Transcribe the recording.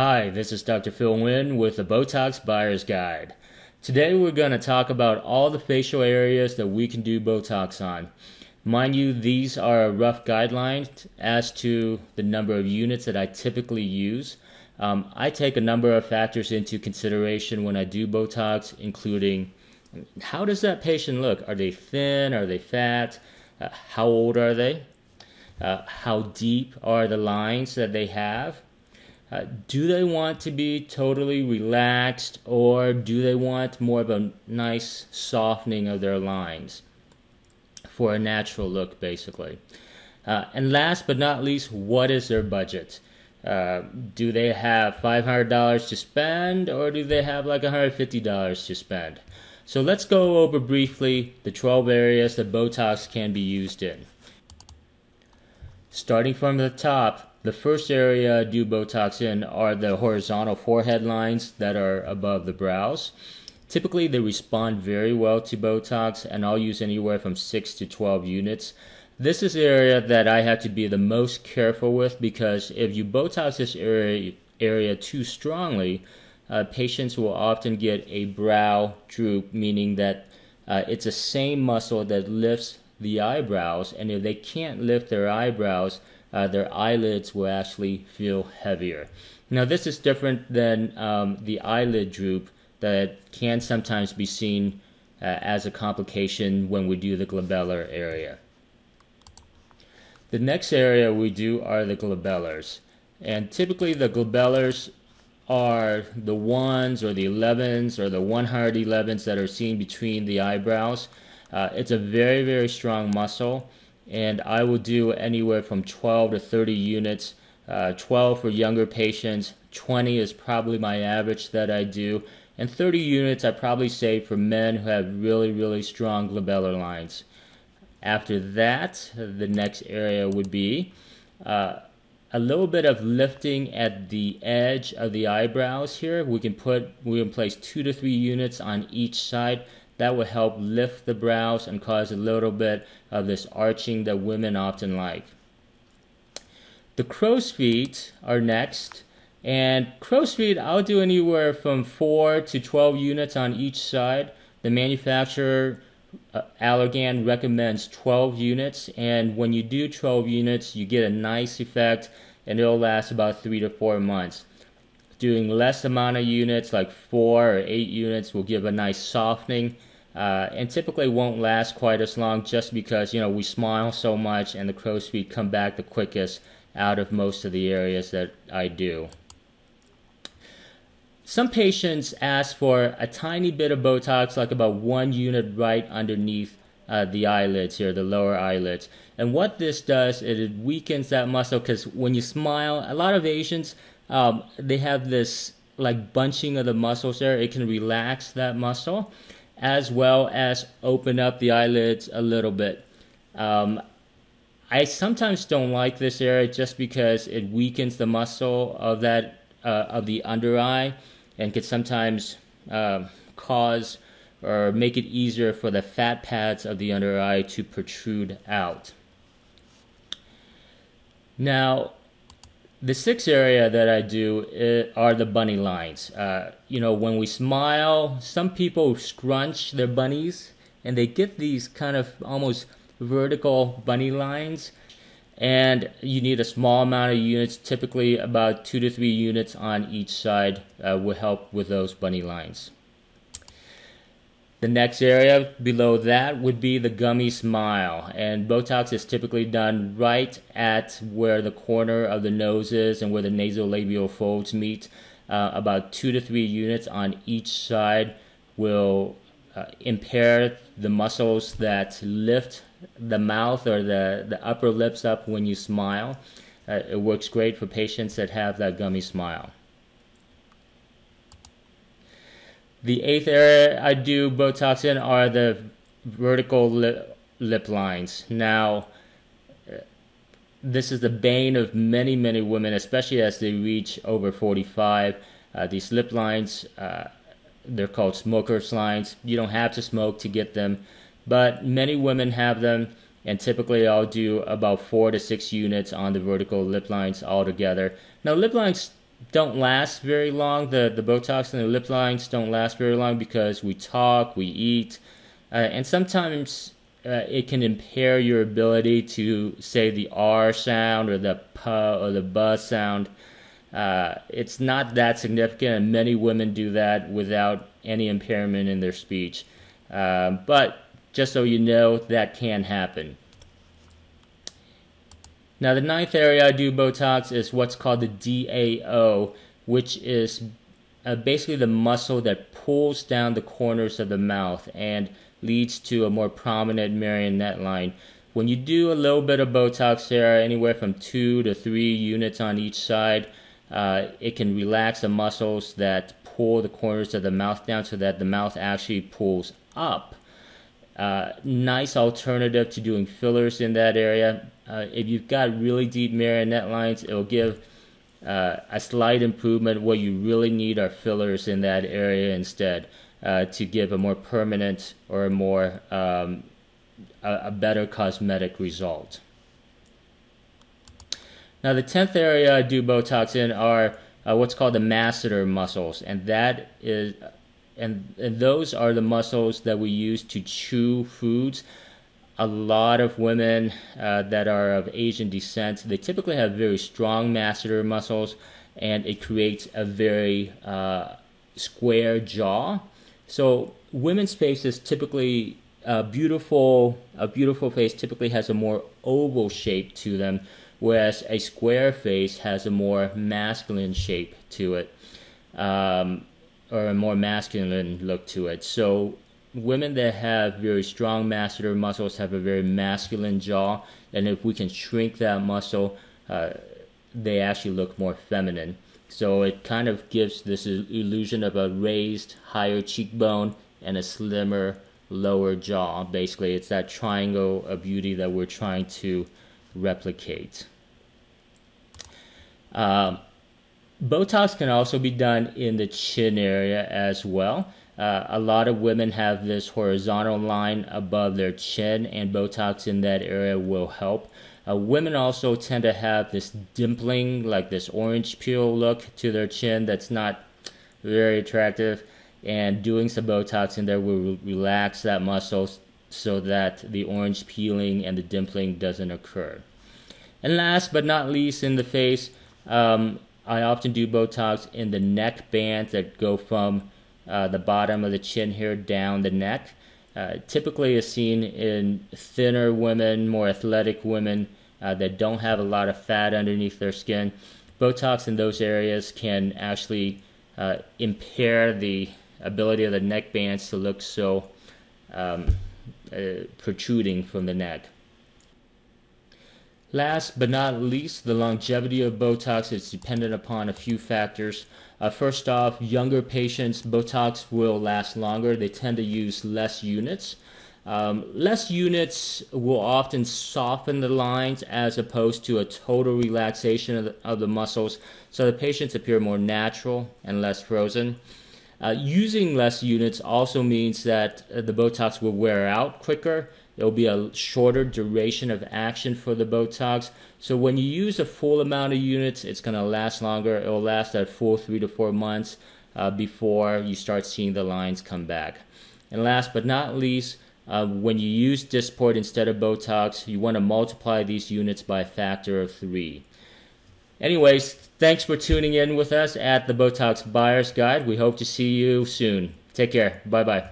Hi, this is Dr. Phil Nguyen with the Botox Buyer's Guide. Today we're going to talk about all the facial areas that we can do Botox on. Mind you, these are a rough guidelines as to the number of units that I typically use. Um, I take a number of factors into consideration when I do Botox, including how does that patient look? Are they thin? Are they fat? Uh, how old are they? Uh, how deep are the lines that they have? Uh, do they want to be totally relaxed or do they want more of a nice softening of their lines for a natural look, basically? Uh, and last but not least, what is their budget? Uh, do they have $500 to spend or do they have like $150 to spend? So let's go over briefly the 12 areas that Botox can be used in. Starting from the top, the first area I do Botox in are the horizontal forehead lines that are above the brows. Typically, they respond very well to Botox, and I'll use anywhere from 6 to 12 units. This is the area that I have to be the most careful with because if you Botox this area, area too strongly, uh, patients will often get a brow droop, meaning that uh, it's the same muscle that lifts the eyebrows, and if they can't lift their eyebrows, uh, their eyelids will actually feel heavier. Now, this is different than um, the eyelid droop that can sometimes be seen uh, as a complication when we do the glabellar area. The next area we do are the glabellars. And typically the glabellars are the 1s or the 11s or the 111s that are seen between the eyebrows. Uh, it's a very, very strong muscle and I will do anywhere from 12 to 30 units. Uh, 12 for younger patients, 20 is probably my average that I do, and 30 units I probably say for men who have really, really strong glabellar lines. After that, the next area would be uh, a little bit of lifting at the edge of the eyebrows here. We can put, we can place two to three units on each side that will help lift the brows and cause a little bit of this arching that women often like. The crow's feet are next. And crow's feet, I'll do anywhere from 4 to 12 units on each side. The manufacturer, uh, Allergan, recommends 12 units. And when you do 12 units, you get a nice effect and it'll last about 3 to 4 months. Doing less amount of units, like 4 or 8 units, will give a nice softening uh, and typically won't last quite as long just because you know we smile so much and the crow's feet come back the quickest out of most of the areas that I do. Some patients ask for a tiny bit of Botox, like about one unit right underneath uh, the eyelids here, the lower eyelids. And what this does, is it weakens that muscle because when you smile, a lot of Asians, um, they have this like bunching of the muscles there. It can relax that muscle as well as open up the eyelids a little bit. Um, I sometimes don't like this area just because it weakens the muscle of that uh, of the under eye and can sometimes uh, cause or make it easier for the fat pads of the under eye to protrude out. Now, the sixth area that I do uh, are the bunny lines. Uh, you know, when we smile, some people scrunch their bunnies and they get these kind of almost vertical bunny lines. And you need a small amount of units, typically about two to three units on each side, uh, will help with those bunny lines. The next area below that would be the gummy smile. And Botox is typically done right at where the corner of the nose is and where the nasolabial folds meet. Uh, about two to three units on each side will uh, impair the muscles that lift the mouth or the, the upper lips up when you smile. Uh, it works great for patients that have that gummy smile. The eighth area I do Botox in are the vertical lip, lip lines. Now, this is the bane of many, many women, especially as they reach over 45. Uh, these lip lines, uh, they're called smoker's lines. You don't have to smoke to get them, but many women have them, and typically I'll do about four to six units on the vertical lip lines altogether. Now, lip lines don't last very long. The the Botox and the lip lines don't last very long because we talk, we eat, uh, and sometimes uh, it can impair your ability to say the R sound or the P or the B sound. Uh, it's not that significant, and many women do that without any impairment in their speech. Uh, but just so you know, that can happen. Now, the ninth area I do Botox is what's called the DAO, which is uh, basically the muscle that pulls down the corners of the mouth and leads to a more prominent marionette line. When you do a little bit of Botox there, anywhere from two to three units on each side, uh, it can relax the muscles that pull the corners of the mouth down so that the mouth actually pulls up. Uh, nice alternative to doing fillers in that area. Uh, if you've got really deep marionette lines, it'll give uh, a slight improvement. What you really need are fillers in that area instead uh, to give a more permanent or a more um, a, a, better cosmetic result. Now, the tenth area I do Botox in are uh, what's called the masseter muscles, and that is and, and those are the muscles that we use to chew foods. A lot of women uh, that are of Asian descent, they typically have very strong masseter muscles, and it creates a very uh, square jaw. So women's faces typically a beautiful a beautiful face typically has a more oval shape to them, whereas a square face has a more masculine shape to it. Um, or a more masculine look to it. So women that have very strong masseter muscles have a very masculine jaw, and if we can shrink that muscle, uh, they actually look more feminine. So it kind of gives this illusion of a raised, higher cheekbone and a slimmer, lower jaw. Basically, it's that triangle of beauty that we're trying to replicate. Um, Botox can also be done in the chin area as well. Uh, a lot of women have this horizontal line above their chin, and Botox in that area will help. Uh, women also tend to have this dimpling, like this orange peel look to their chin that's not very attractive, and doing some Botox in there will relax that muscle so that the orange peeling and the dimpling doesn't occur. And last but not least, in the face, um, I often do Botox in the neck bands that go from uh, the bottom of the chin here down the neck. Uh, typically is seen in thinner women, more athletic women uh, that don't have a lot of fat underneath their skin. Botox in those areas can actually uh, impair the ability of the neck bands to look so um, uh, protruding from the neck. Last but not least, the longevity of Botox is dependent upon a few factors. Uh, first off, younger patients, Botox will last longer. They tend to use less units. Um, less units will often soften the lines as opposed to a total relaxation of the, of the muscles, so the patients appear more natural and less frozen. Uh, using less units also means that uh, the Botox will wear out quicker There'll be a shorter duration of action for the Botox. So when you use a full amount of units, it's going to last longer. It'll last that full three to four months uh, before you start seeing the lines come back. And last but not least, uh, when you use Dysport instead of Botox, you want to multiply these units by a factor of three. Anyways, thanks for tuning in with us at the Botox Buyer's Guide. We hope to see you soon. Take care. Bye bye.